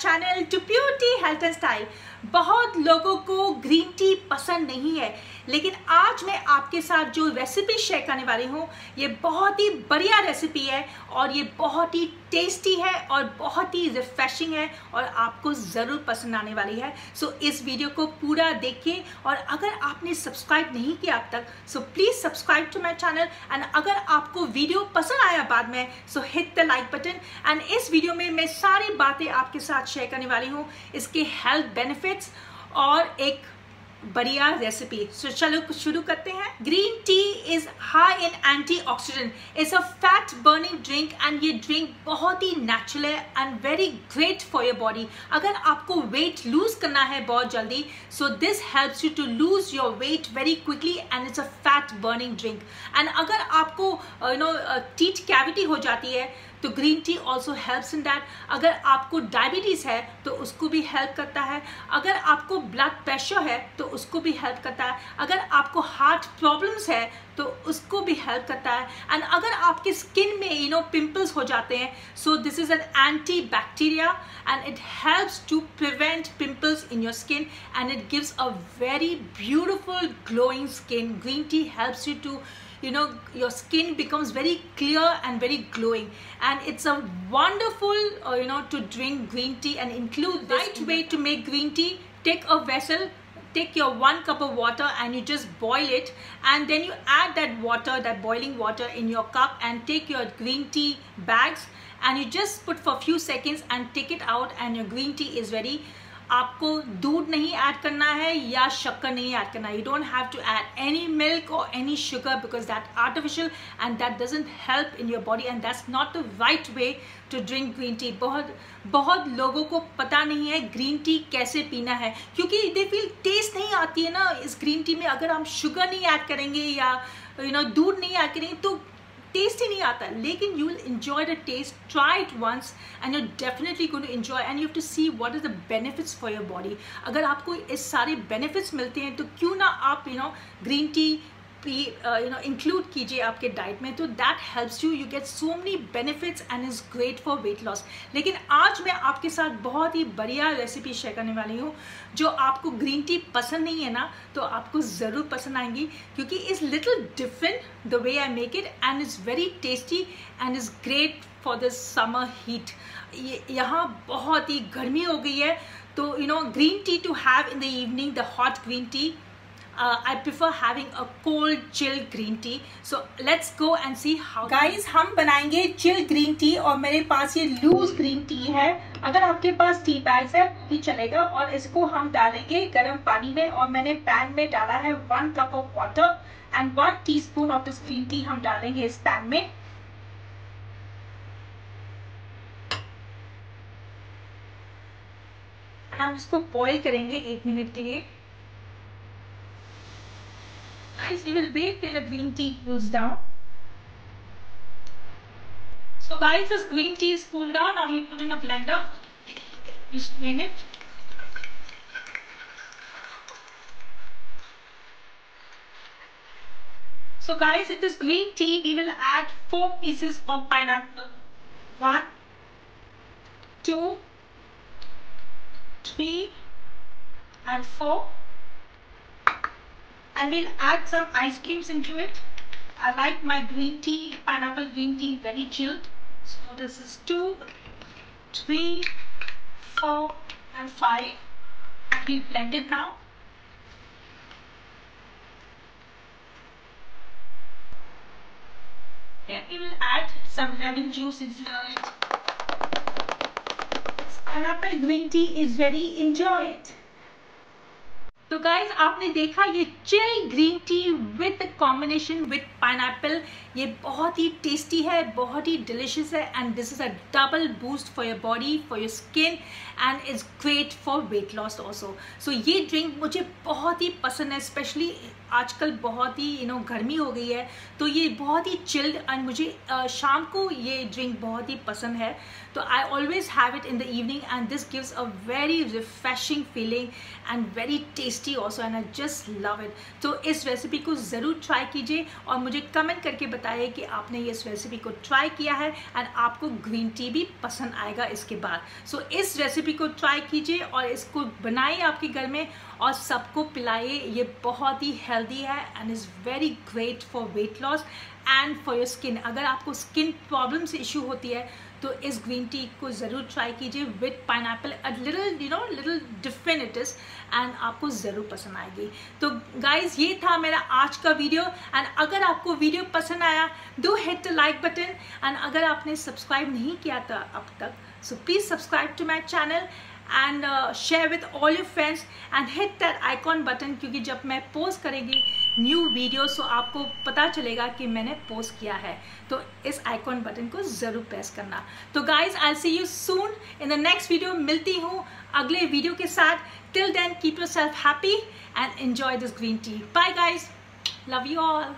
Channel to beauty health and style बहुत लोगों को ग्रीन टी पसंद नहीं है, लेकिन आज मैं आपके साथ जो रेसिपी शेयर करने वाली हूँ, ये बहुत ही बढ़िया रेसिपी है और ये बहुत ही टेस्टी है और बहुत ही रिफ्रेशिंग है और आपको ज़रूर पसंद आने वाली है। सो so, इस वीडियो को पूरा देखिए और अगर आपने सब्सक्राइब नहीं किया अब तक so please subscribe to my channel and अगर आपको वीडियो पसंद आया बाद में so hit the like button and इस वीडियो में मैं सारी बातें आपके साथ शेयर करने वाली हूँ। इसके हेल्थ बेनिफिट्स और एक बढ़िया रेसिपी सो चलो शुरू करते हैं। Green tea is high in antioxidant is a fat burning drink and ये ड्रिंक बहुत ही नेचुरल है and very great for your body अगर आपको वेट लूज करना है बहुत जल्दी so this helps you to lose your weight very quickly and it's a fat burning drink and अगर आपको यू नो टीट कैविटी हो जाती है तो green tea also helps in that अगर आपको डायबिटीज़ है तो उसको भी हेल्प करता है। अगर आपको ब्लड प्रेशर है तो उसको भी हेल्प करता है। अगर आपको हार्ट प्रॉब्लम्स है तो उसको भी हेल्प करता है। एंड अगर आपकी स्किन में यू नो पिंपल्स हो जाते हैं so this is an anti bacteria and it helps to prevent pimples in your skin and it gives a very beautiful glowing skin green tea helps you to you know your skin becomes very clear and very glowing. And it's a wonderful uh, you know to drink green tea and include the right way to make green tea. Take a vessel take your one cup of water and you just boil it and then you add that water that boiling water in your cup and take your green tea bags and you just put for a few seconds and take it out and your green tea is ready आपको दूध नहीं add करना है या शक्कर नहीं add करना you don't have to add any milk और any sugar because that artificial and that doesn't help in your body and that's not the right way to drink green tea बहुत बहुत लोगों को पता नहीं है ग्रीन टी कैसे पीना है क्योंकि दे फील टेस्ट नहीं आती है ना. इस ग्रीन टी में अगर हम शुगर नहीं ऐड करेंगे या यू नो दूध नहीं ऐड करेंगे तो टेस्ट ही नहीं आता लेकिन you will enjoy the taste try it once and you're definitely going to enjoy and you have to see what is the benefits for your body अगर आपको इस सारे benefits मिलते हैं तो क्यों ना आप you know green tea you know include कीजिए आपके डाइट में तो that helps you you get so many benefits and is great for weight loss लेकिन आज मैं आपके साथ बहुत ही बढ़िया रेसिपी शेयर करने वाली हूँ, जो आपको ग्रीन टी पसंद नहीं है ना तो आपको ज़रूर पसंद आएँगी, क्योंकि is little different the way I make it and is very tasty and is great for this summer heat यहाँ बहुत ही गर्मी हो गई है तो you know green tea to have in the evening the hot green tea uh, I prefer having a cold chill green tea. So let's go and see how. Guys, हम बनाएँगे chill green tea और मेरे पास ये loose green tea है अगर आपके पास tea bags है भी चलेगा और इसको हम डालेंगे गर्म पानी में और मैंने पैन में डाला है one cup of water and one teaspoon of this green tea हम डालेंगे इस पैन में हम इसको बॉईल करेंगे एक मिनट के लिए guys, we will wait till the green tea cools down. So guys, this green tea is cooled down. Now we put in a blender. Just strain it. So guys, in this green tea, we will add four pieces of pineapple. One, two, three, and four and we'll add some ice creams into it. I like my green tea, pineapple green tea very chilled. So this is two, three, four, and five. We blend it now. Then we will add some lemon juice into it. Pineapple green tea is very enjoyed. तो guys आपने देखा ये chill green tea combination with pine ये बहुत ही tasty है, बहुत ही डिलिशियस है and this is a double boost for your body for your skin and is great for weight loss also so ये ड्रिंक मुझे बहुत ही पसंद है स्पेशली आजकल बहुत ही यू नो गर्मी हो गई है तो ये बहुत ही चिल्ड एंड मुझे शाम को ये ड्रिंक बहुत ही पसंद है। तो I always have it in the evening and this gives a very refreshing feeling and very tasty also and I just love it तो इस रेसिपी को ज़रूर ट्राई कीजिए और मुझे कमेंट करके बताइए कि आपने इस रेसिपी को ट्राई किया है एंड आपको ग्रीन टी भी पसंद आएगा इसके बाद। सो so, इस रेसिपी को ट्राई कीजिए और इसको बनाइए आपके घर में और सबको पिलाइए। ये बहुत ही हेल्दी है and is very great for weight loss and for your skin अगर आपको स्किन प्रॉब्लम से इशू होती है तो इस ग्रीन टी को ज़रूर ट्राई कीजिए with pineapple little you know little different it is and आपको ज़रूर पसंद आएगी। तो गाइज़ ये था मेरा आज का वीडियो एंड अगर आपको वीडियो पसंद आया do hit the like button and अगर आपने सब्सक्राइब नहीं किया था अब तक so please subscribe to my channel and share with all your friends and hit that icon button क्योंकि जब मैं पोस्ट करेगी न्यू वीडियो सो आपको पता चलेगा कि मैंने पोस्ट किया है। तो इस आइकॉन बटन को ज़रूर प्रेस करना। तो guys I see you soon in the next video मिलती हूँ अगले वीडियो के साथ। Till then keep yourself happy and enjoy this green tea bye guys love you all